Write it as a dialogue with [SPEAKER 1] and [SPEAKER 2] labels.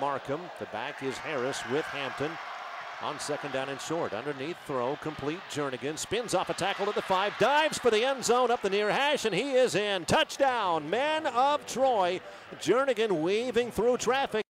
[SPEAKER 1] Markham. The back is Harris with Hampton. On second down and short. Underneath throw, complete. Jernigan spins off a tackle to the five, dives for the end zone up the near hash, and he is in. Touchdown, man of Troy. Jernigan weaving through traffic.